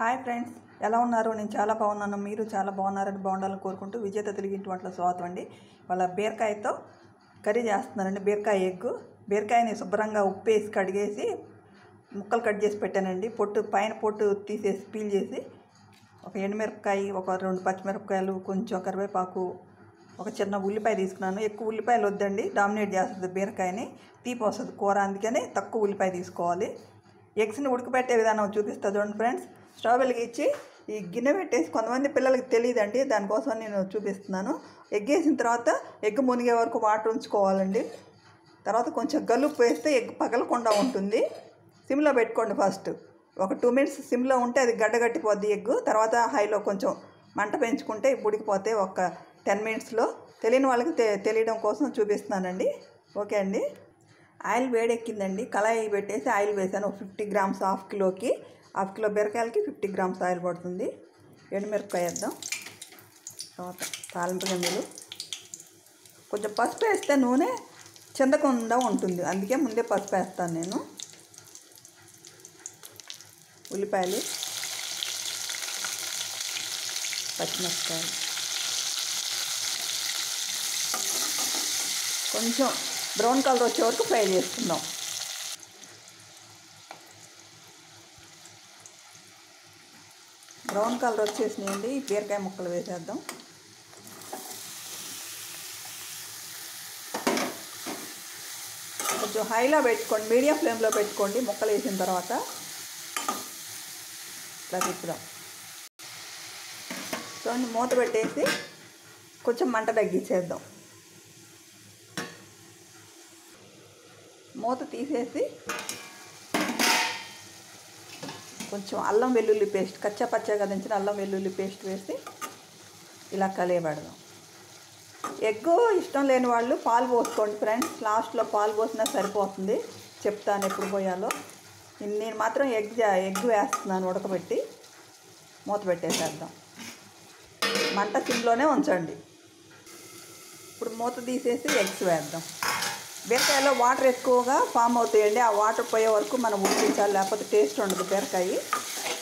Hi friends ఎలా ఉన్నారు? నేను చాలా బాగున్నాను. మీరు చాలా బాగున్నారని బాగుండాలని కోరుకుంటూ విజేత తెలుగింటి వంటల స్వాగతం అండి. వాళ్ళ బీరకాయతో కర్రీ చేస్తున్నారండి బీరకాయ ఎగ్గు బీరకాయని శుభ్రంగా ఉప్పు వేసి కడిగేసి ముక్కలు కట్ చేసి పెట్టానండి. పొట్టు పైన పొట్టు తీసేసి పీల్ చేసి ఒక ఎండుమిరపకాయ ఒక రెండు పచ్చిమిరపకాయలు కొంచెం కరివేపాకు ఒక చిన్న ఉల్లిపాయ తీసుకున్నాను. ఎక్కువ ఉల్లిపాయలు వద్దండి. డామినేట్ చేస్తుంది బీరకాయని. తీపి వస్తుంది కూర. అందుకని తక్కువ ఉల్లిపాయ తీసుకోవాలి. ఎగ్స్ని ఉడకబెట్టే విధానం చూపిస్తా చూడండి ఫ్రెండ్స్. స్టవ్ వెలిగించి ఈ గిన్నె పెట్టేసి కొంతమంది పిల్లలకి తెలియదండి దానికోసం నేను చూపిస్తున్నాను. ఎగ్ వేసిన తర్వాత ఎగ్ మునిగే వరకు వాటర్ ఉంచుకోవాలండి. తర్వాత కొంచెం గలుపు వేస్తే ఎగ్ పగలకుండా ఉంటుంది. సిమ్లో పెట్టుకోండి ఫస్ట్ ఒక టూ మినిట్స్ సిమ్లో ఉంటే అది గడ్డగట్టిపోద్ది ఎగ్ తర్వాత హైలో కొంచెం మంట పెంచుకుంటే ఉడికిపోతే ఒక టెన్ మినిట్స్లో తెలియని వాళ్ళకి తె తెలియడం కోసం చూపిస్తున్నానండి. ఓకే అండి. ఆయిల్ వేడెక్కిందండి. కళాయి పెట్టేసి ఆయిల్ వేసాను. ఫిఫ్టీ గ్రామ్స్ హాఫ్ కిలోకి. హాఫ్ కిలో బీరకాయలకి ఫిఫ్టీ గ్రామ్స్ ఆయిల్ పడుతుంది. ఎండుమిరపకాయ వేద్దాం. తర్వాత తాలింపు గింజలు. కొంచెం పసుపు వేస్తే నూనె చిందకుండా ఉంటుంది. అందుకే ముందే పసుపు వేస్తాను నేను. ఉల్లిపాయలు పచ్చిమిరపకాయలు. కొంచెం బ్రౌన్ కలర్ వచ్చే వరకు ఫ్రై చేసుకుందాం. బ్రౌన్ కలర్ వచ్చేసినాయండి. ఈ బీరకాయ ముక్కలు వేసేద్దాం. కొంచెం హైలో పెట్టుకోండి మీడియం ఫ్లేమ్లో పెట్టుకోండి. ముక్కలు వేసిన తర్వాత ఇట్లా తిప్పుదాం. చూడండి మూత పెట్టేసి కొంచెం మంట తగ్గించేద్దాం. మూత తీసేసి కొంచెం అల్లం వెల్లుల్లి పేస్ట్ కచ్చా పచ్చగా దించిన అల్లం వెల్లుల్లి పేస్ట్ వేసి ఇలా కలియబెడదాం. ఎగ్ ఇష్టం లేని వాళ్ళు పాలు పోసుకోండి ఫ్రెండ్స్. లాస్ట్లో పాలు పోసినా సరిపోతుంది. చెప్తాను ఎప్పుడు పోయాలో. నేను మాత్రం ఎగ్ ఎగ్ వేస్తున్నాను ఉడకబెట్టి. మూత పెట్టేసేద్దాం. మంట సిమ్లోనే ఉంచండి. ఇప్పుడు మూత తీసేసి ఎగ్స్ వేద్దాం. బీరకాయలో వాటర్ ఎక్కువగా ఫామ్ అవుతాయండి. ఆ వాటర్ పోయే వరకు మనం ఉడికించాలి లేకపోతే టేస్ట్ ఉండదు బీరకాయ.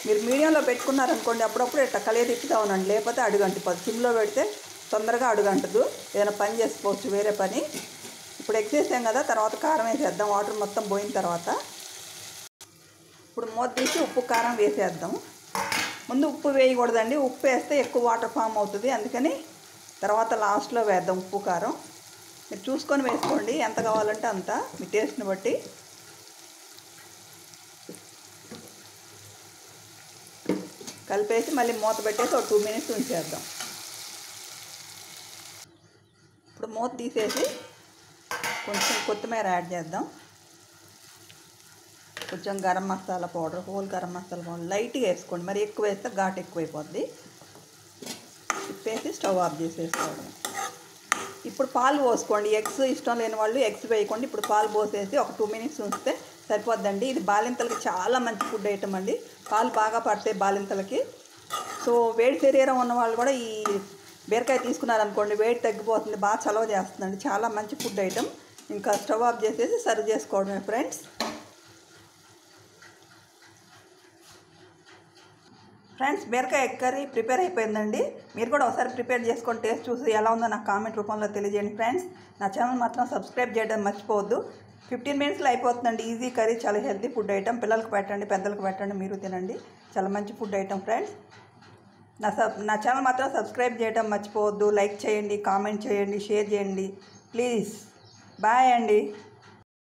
మీరు మీడియంలో పెట్టుకున్నారనుకోండి అప్పుడప్పుడు ఇట్లా కలియ తిప్పుతా ఉండండి. లేకపోతే అడుగంటిపోదు. సిమ్లో పెడితే తొందరగా అడుగంటదు. ఏదైనా పని చేసుకోవచ్చు వేరే పని. ఇప్పుడు ఎగ్ చేసాం కదా తర్వాత కారం వేసేద్దాం. వాటర్ మొత్తం పోయిన తర్వాత ఇప్పుడు మూత తీసి ఉప్పు కారం వేసేద్దాం. ముందు ఉప్పు వేయకూడదండి. ఉప్పు వేస్తే ఎక్కువ వాటర్ ఫామ్ అవుతుంది. అందుకని తర్వాత లాస్ట్లో వేద్దాం ఉప్పు కారం. మీరు చూసుకొని వేసుకోండి. ఎంత కావాలంటే అంత. మీ టేస్ట్ని బట్టి. కలిపేసి మళ్ళీ మూత పెట్టేసి ఒక టూ మినిట్స్ ఉంచేద్దాం. ఇప్పుడు మూత తీసేసి కొంచెం కొత్తిమీర యాడ్ చేద్దాం. కొంచెం garam masala powder whole garam masala powder లైట్గా వేసుకోండి. మరి ఎక్కువ వేస్తే ఘాట్ ఎక్కువైపోద్ది. తిప్పేసి స్టవ్ ఆఫ్ చేసేసుకోవడం ఇప్పుడు పాలు పోసుకోండి. ఎగ్స్ ఇష్టం లేని వాళ్ళు ఎగ్స్ వేయకండి. ఇప్పుడు పాలు పోసేసి ఒక టూ మినిట్స్ ఉంచితే సరిపోద్దండి. ఇది బాలింతలకి చాలా మంచి ఫుడ్ ఐటమ్ అండి. పాలు బాగా పడతాయి బాలింతలకి. సో వేడి శరీరం ఉన్న వాళ్ళు కూడా ఈ బీరకాయ తీసుకున్నారనుకోండి వేడి తగ్గిపోతుంది బాగా చలవ చేస్తుందండి. చాలా మంచి ఫుడ్ ఐటమ్. ఇంకా స్టవ్ ఆఫ్ చేసేసి సర్వ్ చేసుకోవడమే ఫ్రెండ్స్. ఫ్రెండ్స్ బీరకాయ ఎగ్ కర్రీ ప్రిపేర్ అయిపోయిందండి. మీరు కూడా ఒకసారి ప్రిపేర్ చేసుకొని టేస్ట్ చూసి ఎలా ఉందో నాకు కామెంట్ రూపంలో తెలియజేయండి ఫ్రెండ్స్. నా ఛానల్ మాత్రం సబ్స్క్రైబ్ చేయడం మర్చిపోవద్దు. ఫిఫ్టీన్ మినిట్స్లో అయిపోతుందండి. ఈజీ కర్రీ చాలా హెల్తీ ఫుడ్ ఐటెం పిల్లలకు పెట్టండి పెద్దలకు పెట్టండి మీరు తినండి. చాలా మంచి ఫుడ్ ఐటమ్ ఫ్రెండ్స్. నా సబ్ నా ఛానల్ మాత్రం సబ్స్క్రైబ్ చేయడం మర్చిపోవద్దు. లైక్ చేయండి కామెంట్ చేయండి షేర్ చేయండి. ప్లీజ్. బాయ్ అండి.